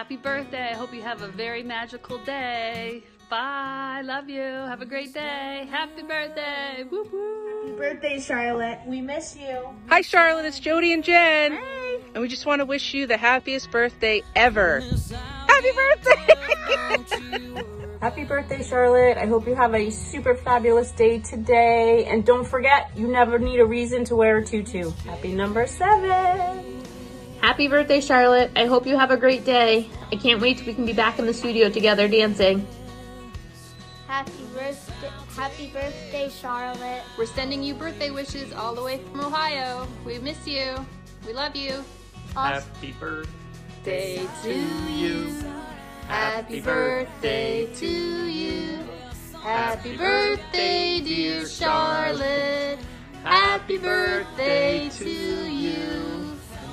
happy birthday. I hope you have a very magical day. Bye. Love you. Have a great day. Happy birthday. Whoop whoop. Happy birthday, Charlotte. We miss you. Hi, Charlotte. It's Jody and Jen. And we just want to wish you the happiest birthday ever. Happy birthday! Happy birthday, Charlotte. I hope you have a super fabulous day today. And don't forget, you never need a reason to wear a tutu. Happy number seven. Happy birthday, Charlotte. I hope you have a great day. I can't wait till we can be back in the studio together dancing. Happy birthday, happy birthday, Charlotte. We're sending you birthday wishes all the way from Ohio. We miss you. We love you. Happy birthday to you. Happy birthday to you. Happy birthday, dear Charlotte. Happy birthday to you.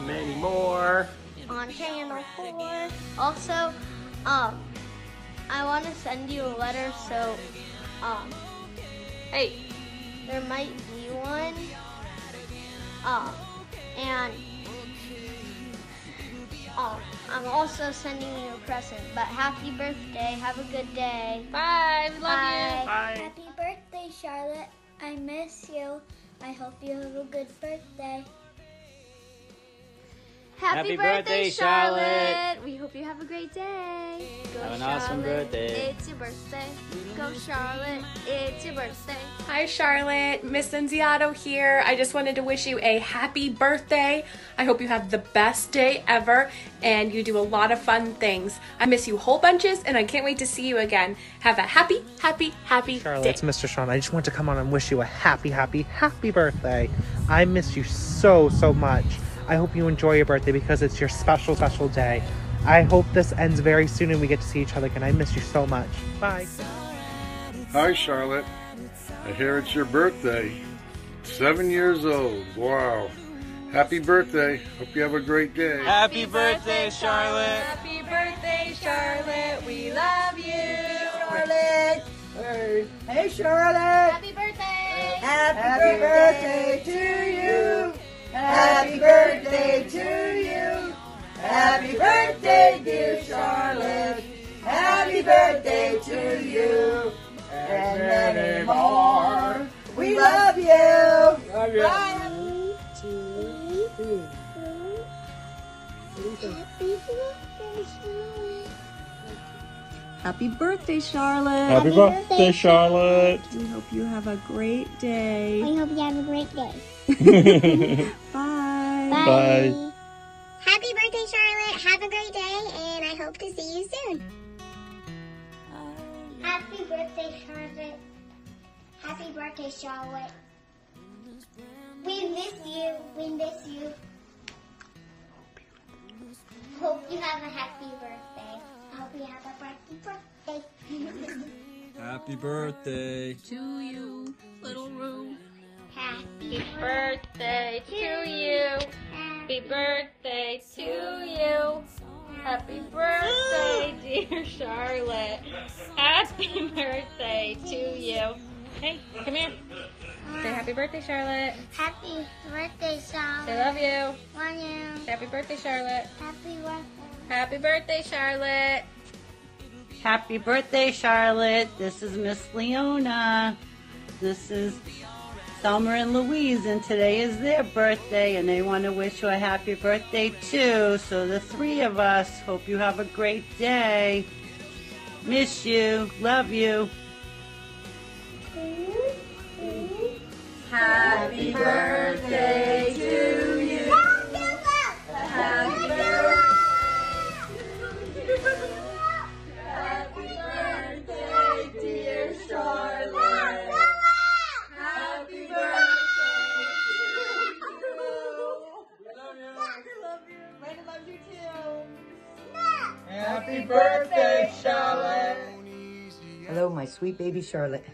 Many more. on channel four. Also, um, I want to send you a letter, so um, Hey, there might be one. Um, and um, I'm also sending you a present. But happy birthday! Have a good day. bye. We love Bye. you. Bye. Happy birthday, Charlotte. I miss you. I hope you have a good birthday. Happy, Happy birthday, Charlotte. We hope you have a great day. Go Have an awesome Charlotte. birthday. It's your birthday. Go Charlotte. It's your birthday. Hi, Charlotte. Miss Linziato here. I just wanted to wish you a happy birthday. I hope you have the best day ever and you do a lot of fun things. I miss you whole bunches and I can't wait to see you again. Have a happy, happy, happy Charlotte, day. it's Mr. Sean. I just want to come on and wish you a happy, happy, happy birthday. I miss you so, so much. I hope you enjoy your birthday because it's your special, special day. I hope this ends very soon and we get to see each other again. I miss you so much. Bye. Hi, Charlotte. I hear it's your birthday. Seven years old. Wow. Happy birthday. Hope you have a great day. Happy birthday, Charlotte. Happy birthday, Charlotte. We love you, Charlotte. Hey, Charlotte. Happy birthday. Happy birthday to Happy birthday, dear Charlotte. Happy birthday to you. And many more. We love you. Love you. One, two, three. Happy birthday, Charlotte. Happy birthday, Charlotte. Happy birthday, Charlotte. We hope you have a great day. I hope you have a great day. Bye. Bye. Happy birthday, Charlotte. Have a great day, and I hope to see you soon. Happy birthday, Charlotte. Happy birthday, Charlotte. We miss you. We miss you. Hope you have a happy birthday. I hope you have a happy birthday. Happy birthday. To you, little Roo. Happy birthday to you. Happy birthday to you. Happy birthday, dear Charlotte. Happy birthday to you. Hey, come here. Say happy birthday, Charlotte. Happy birthday, Charlotte. I love you. Love you. Happy birthday, Charlotte. Happy birthday. Happy birthday, Charlotte. Happy birthday, Charlotte. This is Miss Leona. This is Summer and Louise, and today is their birthday, and they want to wish you a happy birthday too. So the three of us hope you have a great day. Miss you. Love you. Happy birthday Happy birthday, Charlotte. Hello, my sweet baby Charlotte.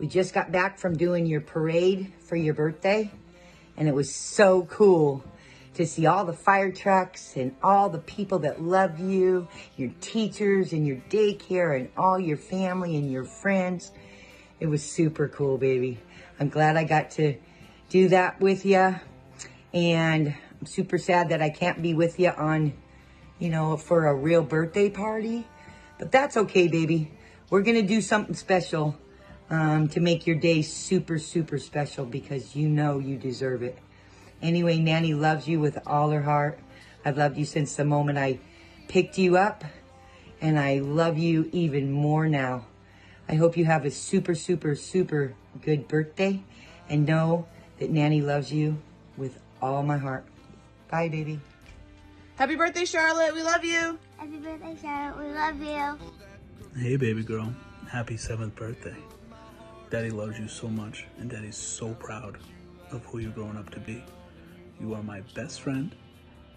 We just got back from doing your parade for your birthday, and it was so cool to see all the fire trucks and all the people that love you, your teachers and your daycare and all your family and your friends. It was super cool, baby. I'm glad I got to do that with you, and I'm super sad that I can't be with you on, you know, for a real birthday party. But that's okay, baby. We're gonna do something special um, to make your day super, super special because you know you deserve it. Anyway, Nanny loves you with all her heart. I've loved you since the moment I picked you up, and I love you even more now. I hope you have a super, super, super good birthday, and know that Nanny loves you with all my heart. Bye, baby. Happy birthday, Charlotte. We love you. Happy birthday, Charlotte. We love you. Hey, baby girl. Happy seventh birthday. Daddy loves you so much, and Daddy's so proud of who you're growing up to be. You are my best friend,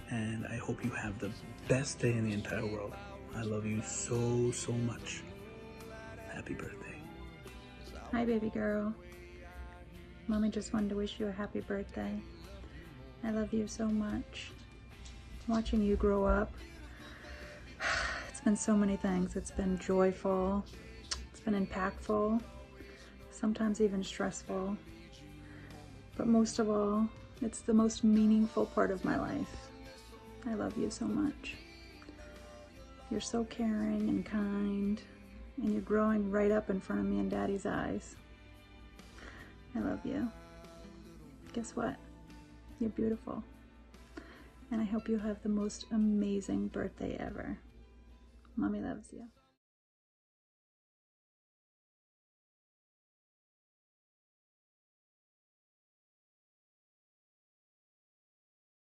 and I hope you have the best day in the entire world. I love you so, so much. Happy birthday. Hi, baby girl. Mommy just wanted to wish you a happy birthday. I love you so much. Watching you grow up, it's been so many things. It's been joyful, it's been impactful, sometimes even stressful. But most of all, it's the most meaningful part of my life. I love you so much. You're so caring and kind, and you're growing right up in front of me and Daddy's eyes. I love you. Guess what? You're beautiful. And I hope you have the most amazing birthday ever. Mommy loves you.